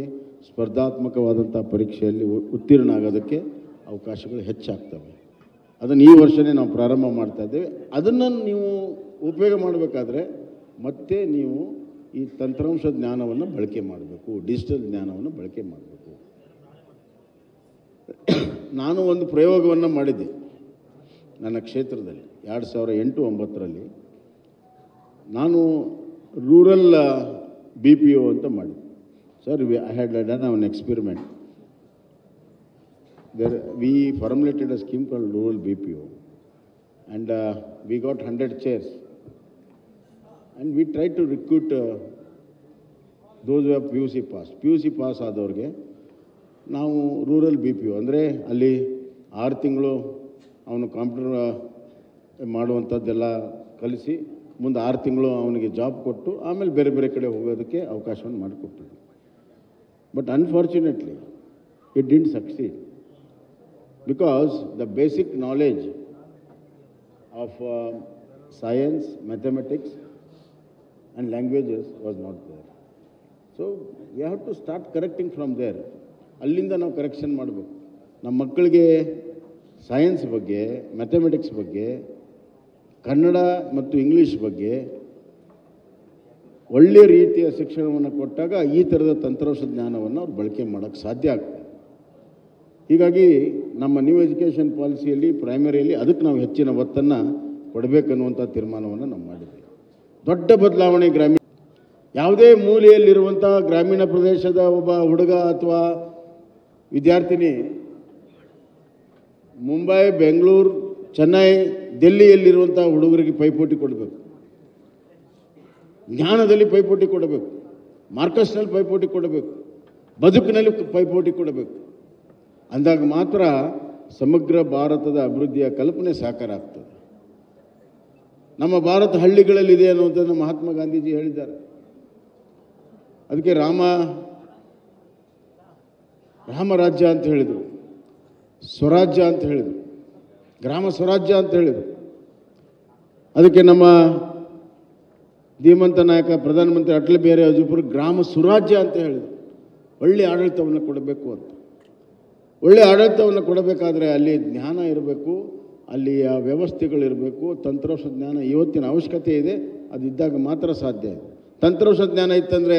ಸ್ಪರ್ಧಾತ್ಮಕವಾದಂಥ ಪರೀಕ್ಷೆಯಲ್ಲಿ ಉತ್ತೀರ್ಣ ಆಗೋದಕ್ಕೆ ಅವಕಾಶಗಳು ಹೆಚ್ಚಾಗ್ತವೆ. ಅದನ್ನು ಈ ವರ್ಷವೇ ನಾವು ಪ್ರಾರಂಭ ಮಾಡ್ತಾ ಇದ್ದೇವೆ. ಅದನ್ನು ನೀವು ಉಪಯೋಗ ಮಾಡಬೇಕಾದ್ರೆ ಮತ್ತೆ ನೀವು ಈ ತಂತ್ರಾಂಶ ಜ್ಞಾನವನ್ನು ಬಳಕೆ ಮಾಡಬೇಕು, ಡಿಜಿಟಲ್ ಜ್ಞಾನವನ್ನು ಬಳಕೆ ಮಾಡಬೇಕು. ನಾನು ಒಂದು ಪ್ರಯೋಗವನ್ನು ಮಾಡಿದ್ದೆ. ನನ್ನ ಕ್ಷೇತ್ರದಲ್ಲಿ, ಎರಡು ಸಾವಿರ ಎಂಟು ಒಂಬತ್ತರಲ್ಲಿ. ನಾನು ರೂರಲ್ ಬಿ ಪಿ ಓ ಅಂತ ಮಾಡಿ sir we I had done an ಅವನ್ experiment there we formulated a scheme call rural B P O and we got hundred chairs and we try to recruit those we P U C pass P U C pass ಆದವ್ರಿಗೆ ನಾವು rural B P ಓ ಅಂದರೆ ಅಲ್ಲಿ ಆರು ತಿಂಗಳು ಅವನು computer ಮಾಡುವಂಥದ್ದೆಲ್ಲ ಕಲಿಸಿ ಮುಂದೆ ಆರು ತಿಂಗಳು ಅವನಿಗೆ ಜಾಬ್ ಕೊಟ್ಟು ಆಮೇಲೆ ಬೇರೆ ಬೇರೆ ಕಡೆ ಹೋಗೋದಕ್ಕೆ ಅವಕಾಶವನ್ನು ಮಾಡಿಕೊಟ್ಟರು but unfortunately it didn't succeed because the basic knowledge of science mathematics and languages was not there so you have to start correcting from there ಅಲ್ಲಿಂದ ನಾವು ಕರೆಕ್ಷನ್ ಮಾಡಬೇಕು. ನಮ್ಮ ಮಕ್ಕಳಿಗೆ ಸೈನ್ಸ್ ಬಗ್ಗೆ ಮ್ಯಾಥಮೆಟಿಕ್ಸ್ ಬಗ್ಗೆ ಕನ್ನಡ ಮತ್ತು ಇಂಗ್ಲೀಷ್ ಬಗ್ಗೆ ಒಳ್ಳೆಯ ರೀತಿಯ ಶಿಕ್ಷಣವನ್ನು ಕೊಟ್ಟಾಗ ಈ ಥರದ ತಂತ್ರಾಂಶ ಜ್ಞಾನವನ್ನು ಅವ್ರು ಬಳಕೆ ಮಾಡೋಕ್ಕೆ ಸಾಧ್ಯ ಆಗ್ತದೆ. ಹೀಗಾಗಿ ನಮ್ಮ ನ್ಯೂ ಎಜುಕೇಷನ್ ಪಾಲಿಸಿಯಲ್ಲಿ ಪ್ರೈಮರಿಯಲ್ಲಿ ಅದಕ್ಕೆ ನಾವು ಹೆಚ್ಚಿನ ಒತ್ತನ್ನು ಕೊಡಬೇಕನ್ನುವಂಥ ತೀರ್ಮಾನವನ್ನು ನಾವು ಮಾಡಿದ್ವಿ. ದೊಡ್ಡ ಬದಲಾವಣೆ ಗ್ರಾಮೀಣ ಯಾವುದೇ ಮೂಲೆಯಲ್ಲಿರುವಂಥ ಗ್ರಾಮೀಣ ಪ್ರದೇಶದ ಒಬ್ಬ ಹುಡುಗ ಅಥವಾ ವಿದ್ಯಾರ್ಥಿನಿ, ಮುಂಬೈ, ಬೆಂಗಳೂರು ಚೆನ್ನೈ ಡೆಲ್ಲಿಯಲ್ಲಿರುವಂಥ ಹುಡುಗರಿಗೆ ಪೈಪೋಟಿ ಕೊಡಬೇಕು. ಜ್ಞಾನದಲ್ಲಿ ಪೈಪೋಟಿ ಕೊಡಬೇಕು. ಮಾರ್ಕಸ್ನಲ್ಲಿ ಪೈಪೋಟಿ ಕೊಡಬೇಕು. ಬದುಕಿನಲ್ಲಿ ಪೈಪೋಟಿ ಕೊಡಬೇಕು. ಅಂದಾಗ ಮಾತ್ರ ಸಮಗ್ರ ಭಾರತದ ಅಭಿವೃದ್ಧಿಯ ಕಲ್ಪನೆ ಸಾಕಾರ ಆಗ್ತದೆ ನಮ್ಮ ಭಾರತ ಹಳ್ಳಿಗಳಲ್ಲಿದೆ ಅನ್ನುವಂಥದ್ದು ಮಹಾತ್ಮ ಗಾಂಧೀಜಿ ಹೇಳಿದ್ದಾರೆ. ಅದಕ್ಕೆ ರಾಮ, ರಾಮರಾಜ್ಯ ಅಂತ ಹೇಳಿದರು. ಸ್ವರಾಜ್ಯ ಅಂತ ಹೇಳಿದರು. ಗ್ರಾಮ ಸ್ವರಾಜ್ಯ ಅಂತ ಹೇಳಿದರು. ಅದಕ್ಕೆ ನಮ್ಮ ಧೀಮಂತ ನಾಯಕ, ಪ್ರಧಾನಮಂತ್ರಿ ಅಟಲ್ ಬಿಹಾರಿ ವಾಜಪೇಯಿ ಗ್ರಾಮ ಸ್ವರಾಜ್ಯ ಅಂತ ಹೇಳಿದರು. ಒಳ್ಳೆಯ ಆಡಳಿತವನ್ನು ಕೊಡಬೇಕು ಅಂತ. ಒಳ್ಳೆ ಆಡಳಿತವನ್ನು ಕೊಡಬೇಕಾದ್ರೆ ಅಲ್ಲಿ ಜ್ಞಾನ ಇರಬೇಕು ಅಲ್ಲಿಯ ವ್ಯವಸ್ಥೆಗಳಿರಬೇಕು ತಂತ್ರಾಂಶ ಜ್ಞಾನ ಇವತ್ತಿನ ಅವಶ್ಯಕತೆ ಇದೆ, ಅದಿದ್ದಾಗ ಮಾತ್ರ ಸಾಧ್ಯ ಇದೆ. ತಂತ್ರಾಂಶ ಜ್ಞಾನ ಇತ್ತಂದರೆ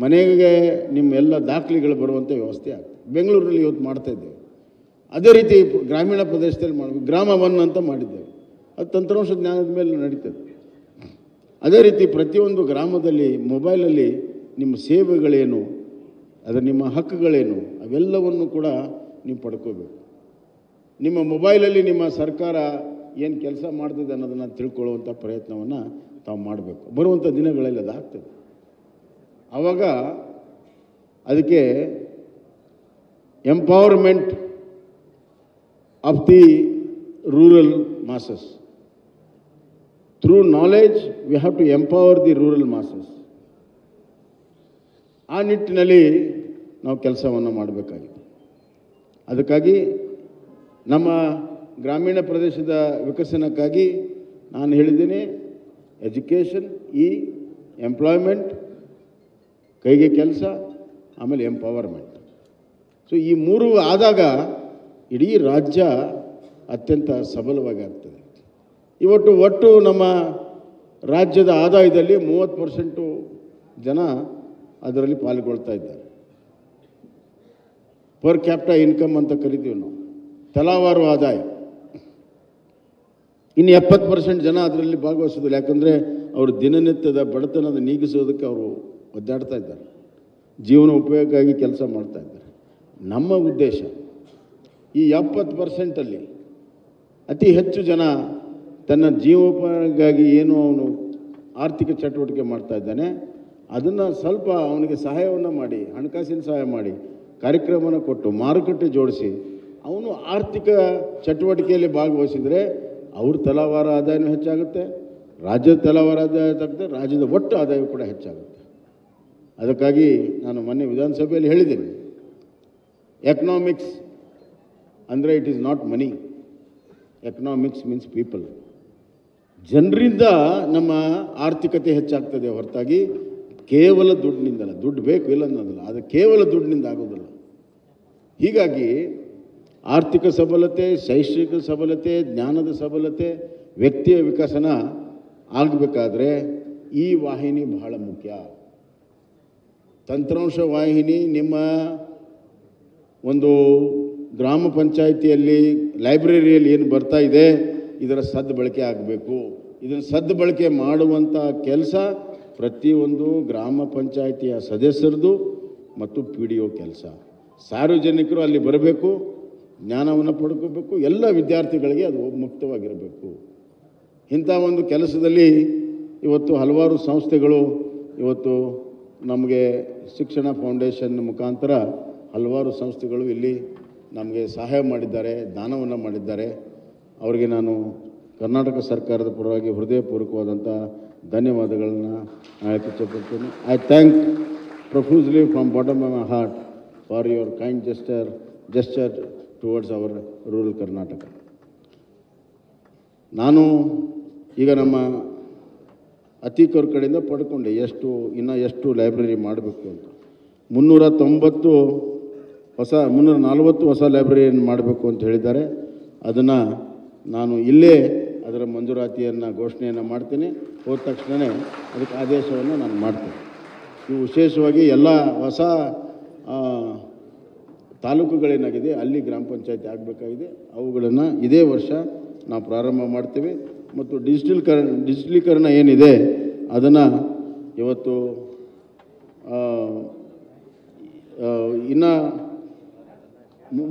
ಮನೆಗೆ ನಿಮ್ಮೆಲ್ಲ ದಾಖಲೆಗಳು ಬರುವಂಥ ವ್ಯವಸ್ಥೆ ಆಗ್ತದೆ. ಬೆಂಗಳೂರಲ್ಲಿ ಇವತ್ತು ಮಾಡ್ತಾ ಇದ್ದೇವೆ. ಅದೇ ರೀತಿ ಗ್ರಾಮೀಣ ಪ್ರದೇಶದಲ್ಲಿ ಮಾಡಬೇಕು. ಗ್ರಾಮ ಒನ್ ಅಂತ ಮಾಡಿದ್ದೇವೆ. ಅದು ತಂತ್ರಾಂಶ ಜ್ಞಾನದ ಮೇಲೆ ನಡೀತದೆ. ಅದೇ ರೀತಿ ಪ್ರತಿಯೊಂದು ಗ್ರಾಮದಲ್ಲಿ, ಮೊಬೈಲಲ್ಲಿ ನಿಮ್ಮ ಸೇವೆಗಳೇನು, ಅದು ನಿಮ್ಮ ಹಕ್ಕುಗಳೇನು, ಅವೆಲ್ಲವನ್ನು ಕೂಡ ನೀವು ಪಡ್ಕೋಬೇಕು. ನಿಮ್ಮ ಮೊಬೈಲಲ್ಲಿ ನಿಮ್ಮ ಸರ್ಕಾರ ಏನು ಕೆಲಸ ಮಾಡ್ತಿದೆ ಅನ್ನೋದನ್ನು ತಿಳ್ಕೊಳ್ಳುವಂಥ ಪ್ರಯತ್ನವನ್ನು ತಾವು ಮಾಡಬೇಕು. ಬರುವಂಥ ದಿನಗಳಲ್ಲಿ ಅದಾಗ್ತದೆ ಆವಾಗ ಅದಕ್ಕೆ empowerment of the rural masses Through knowledge, we have to empower the rural masses ಆ ನಿಟ್ಟಿನಲ್ಲಿ ನಾವು ಕೆಲಸವನ್ನು ಮಾಡಬೇಕಾಗಿದೆ. ಅದಕ್ಕಾಗಿ ನಮ್ಮ ಗ್ರಾಮೀಣ ಪ್ರದೇಶದ ವಿಕಸನಕ್ಕಾಗಿ ನಾನು ಹೇಳಿದ್ದೀನಿ ಎಜುಕೇಷನ್ ಈ ಎಂಪ್ಲಾಯ್ಮೆಂಟ್ ಕೈಗೆ ಕೆಲಸ ಆಮೇಲೆ ಎಂಪವರ್ಮೆಂಟ್ ಸೊ ಈ ಮೂರು ಆದಾಗ ಇಡೀ ರಾಜ್ಯ ಅತ್ಯಂತ ಸಬಲವಾಗಿ ಆಗ್ತದೆ ಇವತ್ತು ಒಟ್ಟು ನಮ್ಮ ರಾಜ್ಯದ ಆದಾಯದಲ್ಲಿ ಮೂವತ್ತು ಪರ್ಸೆಂಟು ಜನ ಅದರಲ್ಲಿ ಪಾಲ್ಗೊಳ್ತಾ ಇದ್ದಾರೆ. ಪರ್ ಕ್ಯಾಪಿಟಲ್ ಇನ್ಕಮ್ ಅಂತ ಕರಿತೀವಿ ನಾವು. ತಲಾವಾರು ಆದಾಯ. ಇನ್ನು ಎಪ್ಪತ್ತು ಪರ್ಸೆಂಟ್ ಜನ ಅದರಲ್ಲಿ ಭಾಗವಹಿಸೋದಿಲ್ಲ. ಯಾಕಂದರೆ ಅವರು ದಿನನಿತ್ಯದ ಬಡತನದ ನೀಗಿಸೋದಕ್ಕೆ ಅವರು ಒದ್ದಾಡ್ತಾ ಇದ್ದಾರೆ. ಜೀವನ ಉಪಯೋಗಕ್ಕಾಗಿ ಕೆಲಸ ಮಾಡ್ತಾ ಇದ್ದಾರೆ. ನಮ್ಮ ಉದ್ದೇಶ ಈ ಎಪ್ಪತ್ತು ಪರ್ಸೆಂಟಲ್ಲಿ ಅತಿ ಹೆಚ್ಚು ಜನ ತನ್ನ ಜೀವೋಪಾಯಕ್ಕಾಗಿ ಏನು ಅವನು ಆರ್ಥಿಕ ಚಟುವಟಿಕೆ ಮಾಡ್ತಾ ಇದ್ದಾನೆ, ಅದನ್ನು ಸ್ವಲ್ಪ ಅವನಿಗೆ ಸಹಾಯವನ್ನು ಮಾಡಿ, ಹಣಕಾಸಿನ ಸಹಾಯ ಮಾಡಿ ಕಾರ್ಯಕ್ರಮನ ಕೊಟ್ಟು ಮಾರುಕಟ್ಟೆ ಜೋಡಿಸಿ, ಅವನು ಆರ್ಥಿಕ ಚಟುವಟಿಕೆಯಲ್ಲಿ ಭಾಗವಹಿಸಿದರೆ ಅವ್ರ ತಲಾವಾರ ಆದಾಯನೂ ಹೆಚ್ಚಾಗುತ್ತೆ, ರಾಜ್ಯದ ತಲಾವಾರ ಆದಾಯ ಹೆಚ್ಚಾಗುತ್ತೆ ರಾಜ್ಯದ ಒಟ್ಟು ಆದಾಯ ಕೂಡ ಹೆಚ್ಚಾಗುತ್ತೆ. ಅದಕ್ಕಾಗಿ ನಾನು ಮೊನ್ನೆ ವಿಧಾನಸಭೆಯಲ್ಲಿ ಹೇಳಿದ್ದೀನಿ ಎಕನಾಮಿಕ್ಸ್ ಅಂದರೆ it is not money economics means people ಜನರಿಂದ ನಮ್ಮ ಆರ್ಥಿಕತೆ ಹೆಚ್ಚಾಗ್ತದೆ ಹೊರತಾಗಿ ಕೇವಲ ದುಡ್ಡಿನಿಂದಲ್ಲ. ದುಡ್ಡು ಬೇಕು ಇಲ್ಲ ಅನ್ನೋದಲ್ಲ. ಅದು ಕೇವಲ ದುಡ್ಡಿನಿಂದ ಆಗೋದಿಲ್ಲ. ಹೀಗಾಗಿ ಆರ್ಥಿಕ ಸಬಲತೆ, ಶೈಕ್ಷಣಿಕ ಸಬಲತೆ, ಜ್ಞಾನದ ಸಬಲತೆ, ವ್ಯಕ್ತಿಯ ವಿಕಸನ ಆಗಬೇಕಾದ್ರೆ ಈ ವಾಹಿನಿ ಬಹಳ ಮುಖ್ಯ. ತಂತ್ರಾಂಶ ವಾಹಿನಿ ನಿಮ್ಮ ಒಂದು ಗ್ರಾಮ ಪಂಚಾಯಿತಿಯಲ್ಲಿ ಲೈಬ್ರರಿಯಲ್ಲಿ ಏನು ಬರ್ತಾ ಇದೆ, ಇದರ ಸದ್ಬಳಕೆ ಬಳಕೆ ಆಗಬೇಕು. ಇದನ್ನು ಸದ್ಬಳಕೆ ಬಳಕೆ ಮಾಡುವಂಥ ಕೆಲಸ ಪ್ರತಿಯೊಂದು ಗ್ರಾಮ ಪಂಚಾಯಿತಿಯ ಸದಸ್ಯರದು ಮತ್ತು ಪಿ ಡಿ ಒ ಕೆಲಸ. ಸಾರ್ವಜನಿಕರು ಅಲ್ಲಿ ಬರಬೇಕು, ಜ್ಞಾನವನ್ನು ಪಡ್ಕೋಬೇಕು, ಎಲ್ಲ ವಿದ್ಯಾರ್ಥಿಗಳಿಗೆ ಅದು ಮುಕ್ತವಾಗಿರಬೇಕು. ಇಂಥ ಒಂದು ಕೆಲಸದಲ್ಲಿ ಇವತ್ತು ಹಲವಾರು ಸಂಸ್ಥೆಗಳು, ಇವತ್ತು ನಮಗೆ ಶಿಕ್ಷಣ ಫೌಂಡೇಶನ್ ಮುಖಾಂತರ ಹಲವಾರು ಸಂಸ್ಥೆಗಳು ಇಲ್ಲಿ ನಮಗೆ ಸಹಾಯ ಮಾಡಿದ್ದಾರೆ, ದಾನವನ್ನು ಮಾಡಿದ್ದಾರೆ. ಅವರಿಗೆ ನಾನು ಕರ್ನಾಟಕ ಸರ್ಕಾರದ ಪರವಾಗಿ ಹೃದಯಪೂರ್ವಕವಾದಂಥ ಧನ್ಯವಾದಗಳನ್ನು ಹೇಳಕ್ಕೆ I thank profusely from bottom of my heart for your kind gesture gesture towards our rural Karnataka ನಾನು ಈಗ ನಮ್ಮ ಅತೀಕವ್ರ ಕಡೆಯಿಂದ ಪಡ್ಕೊಂಡೆ, ಎಷ್ಟು, ಇನ್ನೂ ಎಷ್ಟು ಲೈಬ್ರರಿ ಮಾಡಬೇಕು ಅಂತ. ಮುನ್ನೂರ ತೊಂಬತ್ತು ಹೊಸ ಮುನ್ನೂರ ನಲವತ್ತು ಹೊಸ ಲೈಬ್ರರಿಯನ್ನು ಮಾಡಬೇಕು ಅಂತ ಹೇಳಿದ್ದಾರೆ. ಅದನ್ನು ನಾನು ಇಲ್ಲೇ ಅದರ ಮಂಜೂರಾತಿಯನ್ನು ಘೋಷಣೆಯನ್ನು ಮಾಡ್ತೀನಿ. ಹೋದ ತಕ್ಷಣವೇ ಅದಕ್ಕೆ ಆದೇಶವನ್ನು ನಾನು ಮಾಡ್ತೇನೆ. ಇವು ವಿಶೇಷವಾಗಿ ಎಲ್ಲ ಹೊಸ ತಾಲೂಕುಗಳೇನಾಗಿದೆ, ಅಲ್ಲಿ ಗ್ರಾಮ ಪಂಚಾಯತಿ ಆಗಬೇಕಾಗಿದೆ, ಅವುಗಳನ್ನು ಇದೇ ವರ್ಷ ನಾವು ಪ್ರಾರಂಭ ಮಾಡ್ತೀವಿ. ಮತ್ತು ಡಿಜಿಟಲ್ಕರಣ ಡಿಜಿಟಲೀಕರಣ ಏನಿದೆ, ಅದನ್ನು ಇವತ್ತು ಇನ್ನು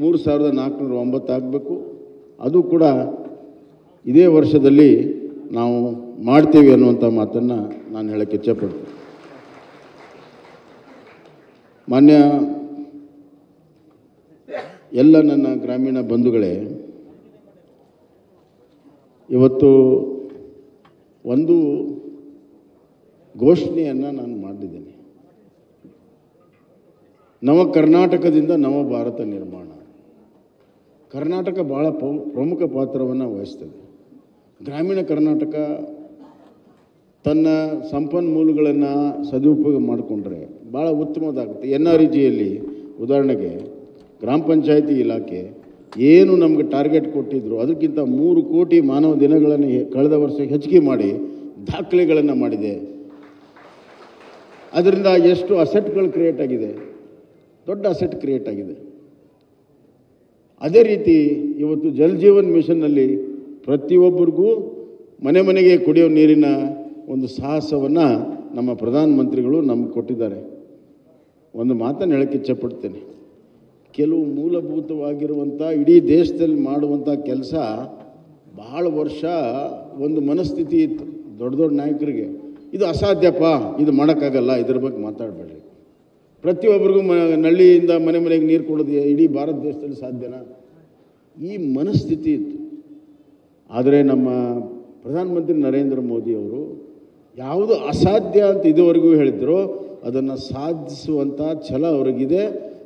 ಮೂರು ಸಾವಿರದ ನಾಲ್ಕುನೂರ ಒಂಬತ್ತು ಆಗಬೇಕು ಅದು ಕೂಡ ಇದೇ ವರ್ಷದಲ್ಲಿ ನಾವು ಮಾಡ್ತೀವಿ ಅನ್ನುವಂಥ ಮಾತನ್ನು ನಾನು ಹೇಳಕ್ಕೆ ಇಚ್ಛೆಪಡ್ತೀನಿ. ಮಾನ್ಯ ಎಲ್ಲ ನನ್ನ ಗ್ರಾಮೀಣ ಬಂಧುಗಳೇ, ಇವತ್ತು ಒಂದು ಘೋಷಣೆಯನ್ನು ನಾನು ಮಾಡಿದ್ದೇನೆ. ನವ ಕರ್ನಾಟಕದಿಂದ ನವ ಭಾರತ ನಿರ್ಮಾಣ. ಕರ್ನಾಟಕ ಭಾಳ ಪ್ರಮು- ಪ್ರಮುಖ ಪಾತ್ರವನ್ನು ವಹಿಸ್ತದೆ. ಗ್ರಾಮೀಣ ಕರ್ನಾಟಕ ತನ್ನ ಸಂಪನ್ಮೂಲಗಳನ್ನು ಸದುಪಯೋಗ ಮಾಡಿಕೊಂಡ್ರೆ ಭಾಳ ಉತ್ತಮವಾಗುತ್ತೆ. ಎನ್ ಆರ್ ಇ ಜಿಯಲ್ಲಿ ಉದಾಹರಣೆಗೆ ಗ್ರಾಮ ಪಂಚಾಯತಿ ಇಲಾಖೆ ಏನು ನಮಗೆ ಟಾರ್ಗೆಟ್ ಕೊಟ್ಟಿದ್ರು ಅದಕ್ಕಿಂತ ಮೂರು ಕೋಟಿ ಮಾನವ ದಿನಗಳನ್ನು ಕಳೆದ ವರ್ಷ ಹೆಚ್ಚಿಗೆ ಮಾಡಿ ದಾಖಲೆಗಳನ್ನು ಮಾಡಿದೆ. ಅದರಿಂದ ಎಷ್ಟು ಅಸೆಟ್ಗಳು ಕ್ರಿಯೇಟ್ ಆಗಿದೆ? ದೊಡ್ಡ ಅಸೆಟ್ ಕ್ರಿಯೇಟ್ ಆಗಿದೆ. ಅದೇ ರೀತಿ ಇವತ್ತು ಜಲ್ ಜೀವನ್ ಮಿಷನ್ನಲ್ಲಿ ಪ್ರತಿಯೊಬ್ಬರಿಗೂ ಮನೆ ಮನೆಗೆ ಕುಡಿಯೋ ನೀರಿನ ಒಂದು ಸಾಹಸವನ್ನು ನಮ್ಮ ಪ್ರಧಾನಮಂತ್ರಿಗಳು ನಮಗೆ ಕೊಟ್ಟಿದ್ದಾರೆ. ಒಂದು ಮಾತನ್ನು ಹೇಳಕ್ಕೆ ಇಚ್ಛಪಡ್ತೇನೆ. ಕೆಲವು ಮೂಲಭೂತವಾಗಿರುವಂಥ ಇಡೀ ದೇಶದಲ್ಲಿ ಮಾಡುವಂಥ ಕೆಲಸ ಭಾಳ ವರ್ಷ ಒಂದು ಮನಸ್ಥಿತಿ ಇತ್ತು. ದೊಡ್ಡ ದೊಡ್ಡ ನಾಯಕರಿಗೆ. ಇದು ಅಸಾಧ್ಯಪ್ಪ, ಇದು ಮಾಡೋಕ್ಕಾಗಲ್ಲ, ಇದ್ರ ಬಗ್ಗೆ ಮಾತಾಡಬೇಡ್ರಿ. ಪ್ರತಿಯೊಬ್ಬರಿಗೂ ಮ, ನಳ್ಳಿಯಿಂದ ಮನೆ ಮನೆಗೆ ನೀರು ಕೊಡೋದು ಇಡೀ ಭಾರತ ದೇಶದಲ್ಲಿ ಸಾಧ್ಯನಾ? ಈ ಮನಸ್ಥಿತಿ ಇತ್ತು. ಆದರೆ ನಮ್ಮ ಪ್ರಧಾನಮಂತ್ರಿ ನರೇಂದ್ರ ಮೋದಿ ಅವರು ಯಾವುದು ಅಸಾಧ್ಯ ಅಂತ ಇದುವರೆಗೂ ಹೇಳಿದ್ರು, ಅದನ್ನು ಸಾಧಿಸುವಂಥ ಛಲ ಅವ್ರಿಗಿದೆ,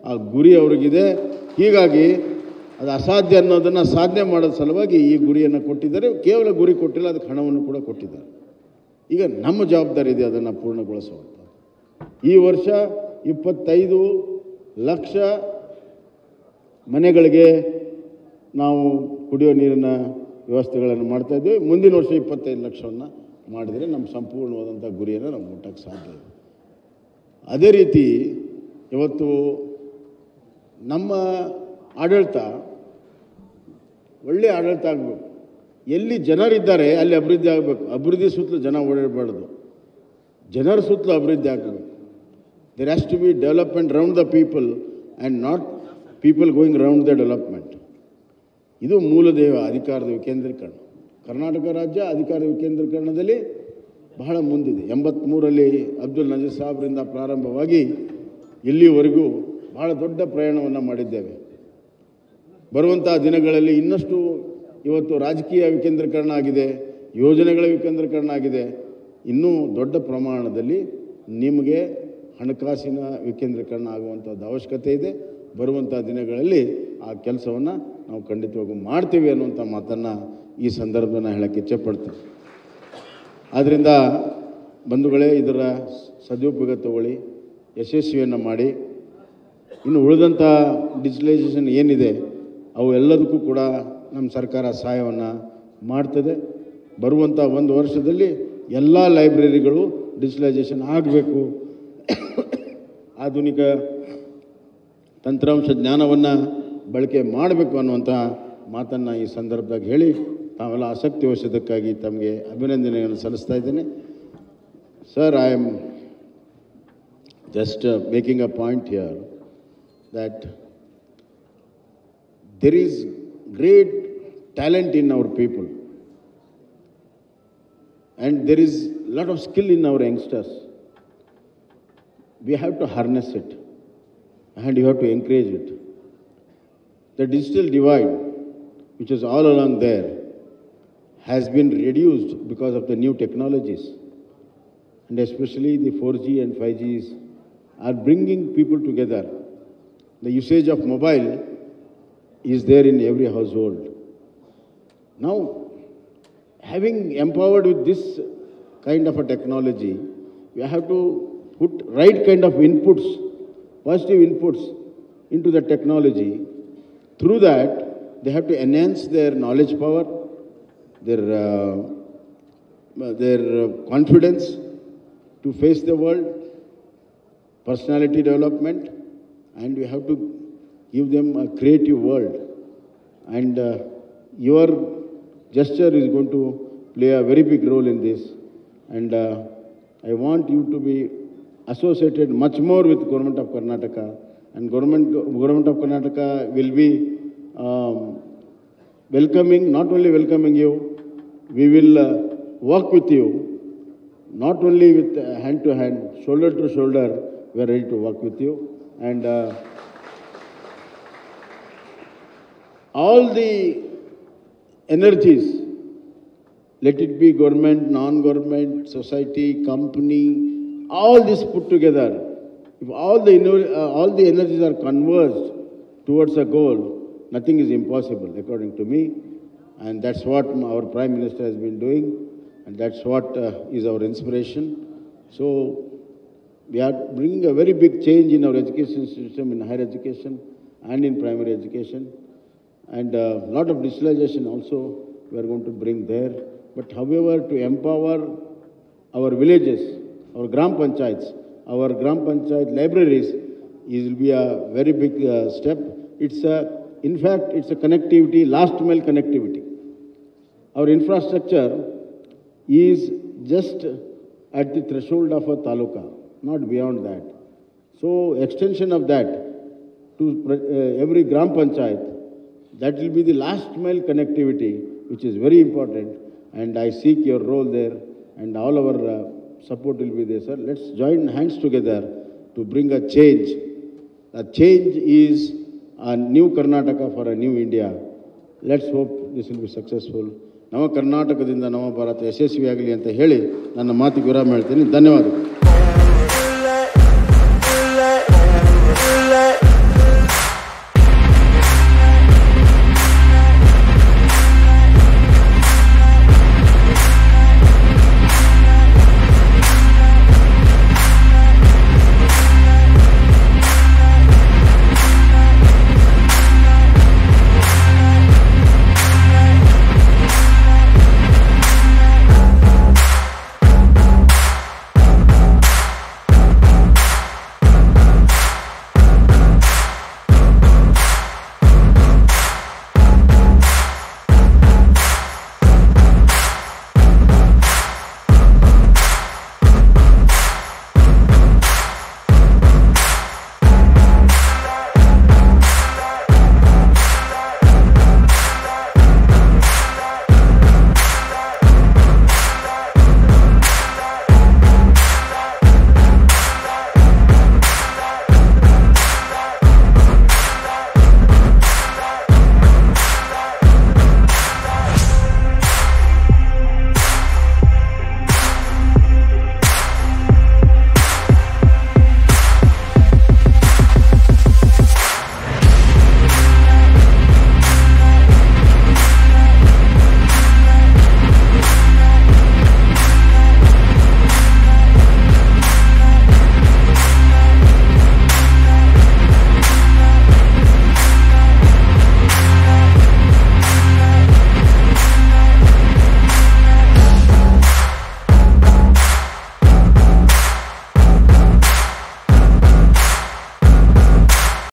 ಆ ಗುರಿ ಅವ್ರಿಗಿದೆ. ಹೀಗಾಗಿ ಅದು ಅಸಾಧ್ಯ ಅನ್ನೋದನ್ನು ಸಾಧನೆ ಮಾಡೋ ಸಲುವಾಗಿ ಈ ಗುರಿಯನ್ನು ಕೊಟ್ಟಿದ್ದಾರೆ. ಕೇವಲ ಗುರಿ ಕೊಟ್ಟಿಲ್ಲ ಅದಕ್ಕೆ ಹಣವನ್ನು ಕೂಡ ಕೊಟ್ಟಿದ್ದಾರೆ. ಈಗ ನಮ್ಮ ಜವಾಬ್ದಾರಿ ಇದೆ ಅದನ್ನು ಪೂರ್ಣಗೊಳಿಸುವಂಥ ಈ ವರ್ಷ ಇಪ್ಪತ್ತೈದು ಲಕ್ಷ ಮನೆಗಳಿಗೆ ನಾವು ಕುಡಿಯೋ ನೀರಿನ ವ್ಯವಸ್ಥೆಗಳನ್ನು ಮಾಡ್ತಾ ಇದ್ದೀವಿ. ಮುಂದಿನ ವರ್ಷ ಇಪ್ಪತ್ತೈದು ಲಕ್ಷವನ್ನು ಮಾಡಿದರೆ ನಮ್ಮ ಸಂಪೂರ್ಣವಾದಂಥ ಗುರಿಯನ್ನು ನಾವು ಮುಟ್ಟಕ್ಕೆ ಸಾಧ್ಯ ಅದೇ ರೀತಿ ಇವತ್ತು ನಮ್ಮ ಆಡಳಿತ ಒಳ್ಳೆಯ ಆಡಳಿತ ಆಗಬೇಕು. ಎಲ್ಲಿ ಜನರಿದ್ದಾರೆ, ಅಲ್ಲಿ ಅಭಿವೃದ್ಧಿ ಆಗಬೇಕು. ಅಭಿವೃದ್ಧಿ ಸುತ್ತಲೂ ಜನ ಓಡಾಡಬಾರ್ದು. ಜನರ ಸುತ್ತಲೂ ಅಭಿವೃದ್ಧಿ ಆಗಬೇಕು. There has to be development round the people and not people going round the development ಇದು ಮೂಲದೇವ ಅಧಿಕಾರದ ವಿಕೇಂದ್ರೀಕರಣ ಕರ್ನಾಟಕ ರಾಜ್ಯ ಅಧಿಕಾರ ವಿಕೇಂದ್ರೀಕರಣದಲ್ಲಿ ಬಹಳ ಮುಂದಿದೆ. ಎಂಬತ್ತ್ಮೂರರಲ್ಲಿ ಅಬ್ದುಲ್ ನಜೀರ್ ಸಾಹಬ್ರಿಂದ ಪ್ರಾರಂಭವಾಗಿ ಇಲ್ಲಿವರೆಗೂ ಬಹಳ ದೊಡ್ಡ ಪ್ರಯಾಣವನ್ನು ಮಾಡಿದ್ದೇವೆ. ಬರುವಂಥ ದಿನಗಳಲ್ಲಿ ಇನ್ನಷ್ಟು ಇವತ್ತು ರಾಜಕೀಯ ವಿಕೇಂದ್ರೀಕರಣ ಆಗಿದೆ, ಯೋಜನೆಗಳ ವಿಕೇಂದ್ರೀಕರಣ ಆಗಿದೆ. ಇನ್ನೂ ದೊಡ್ಡ ಪ್ರಮಾಣದಲ್ಲಿ ನಿಮಗೆ ಹಣಕಾಸಿನ ವಿಕೇಂದ್ರೀಕರಣ ಆಗುವಂಥದ್ದು ಅವಶ್ಯಕತೆ ಇದೆ. ಬರುವಂಥ ದಿನಗಳಲ್ಲಿ ಆ ಕೆಲಸವನ್ನು ನಾವು ಖಂಡಿತವಾಗೂ ಮಾಡ್ತೀವಿ ಅನ್ನುವಂಥ ಮಾತನ್ನು ಈ ಸಂದರ್ಭದಲ್ಲಿ ಹೇಳೋಕ್ಕೆ ಇಚ್ಛೆಪಡ್ತೀನಿ. ಆದ್ದರಿಂದ ಬಂಧುಗಳೇ, ಇದರ ಸದುಪಯೋಗ ತಗೊಳ್ಳಿ, ಯಶಸ್ವಿಯನ್ನು ಮಾಡಿ. ಇನ್ನು ಉಳಿದಂಥ ಡಿಜಿಟಲೈಸೇಷನ್ ಏನಿದೆ, ಅವು ಎಲ್ಲದಕ್ಕೂ ಕೂಡ ನಮ್ಮ ಸರ್ಕಾರ ಸಹಾಯವನ್ನು ಮಾಡ್ತದೆ. ಬರುವಂಥ ಒಂದು ವರ್ಷದಲ್ಲಿ ಎಲ್ಲ ಲೈಬ್ರರಿಗಳು ಡಿಜಿಟಲೈಸೇಷನ್ ಆಗಬೇಕು. ಆಧುನಿಕ ತಂತ್ರಾಂಶ ಜ್ಞಾನವನ್ನು ಬಳಕೆ ಮಾಡಬೇಕು ಅನ್ನುವಂಥ ಮಾತನ್ನು ಈ ಸಂದರ್ಭದಾಗ ಹೇಳಿ ತಾವೆಲ್ಲ ಆಸಕ್ತಿ ವಹಿಸೋದಕ್ಕಾಗಿ ತಮಗೆ ಅಭಿನಂದನೆಯನ್ನು ಸಲ್ಲಿಸ್ತಾ ಇದ್ದೇನೆ sir I am just making a point here that there is great talent in our people and there is lot of skill in our youngsters. We have to harness it and you have to encourage it. The digital divide, which is all along there, has been reduced because of the new technologies. And especially the 4G and 5Gs are bringing people together the usage of mobile is there in every household. Now, having empowered with this kind of a technology, we have to put right kind of inputs, positive inputs into the technology. Through that, they have to enhance their knowledge power, their, uh, their uh, confidence to face the world, personality development, and we have to give them a creative world. And uh, your gesture is going to play a very big role in this. And uh, I want you to be associated much more with government of Karnataka. And government, government of Karnataka will be um, welcoming, not only welcoming you, we will uh, work with you, not only with uh, hand to hand, shoulder to shoulder, we are ready to work with you. And uh, all the energies, let it be government, non-government, society, company, all this put together, if all the, uh, all the energies are converged towards a goal, nothing is impossible, according to me. And that's what our Prime Minister has been doing, and that's what uh, is our inspiration. So, we are bringing a very big change in our education system, in higher education and in primary education. And a lot of digitalization also we are going to bring there. But however, to empower our villages, our gram panchayats, our gram panchayat libraries, is will be a very big uh, step. It's a, in fact, it's a connectivity, last mile connectivity. Our infrastructure is just at the threshold of a taluka, not beyond that. So extension of that to uh, every gram panchayat, that will be the last mile connectivity, which is very important. And I seek your role there, and all our uh, support will be there, sir. Let's join hands together to bring a change. A change is a new Karnataka for a new India. Let's hope this will be successful. ನಮ್ಮ ಕರ್ನಾಟಕದಿಂದ ನಮ್ಮ ಭಾರತ ಯಶಸ್ವಿಯಾಗಲಿ ಅಂತ ಹೇಳಿ ನನ್ನ ಮಾತಿಗೆ ವಿರಾಮ ಹೇಳ್ತೀನಿ ಧನ್ಯವಾದಗಳು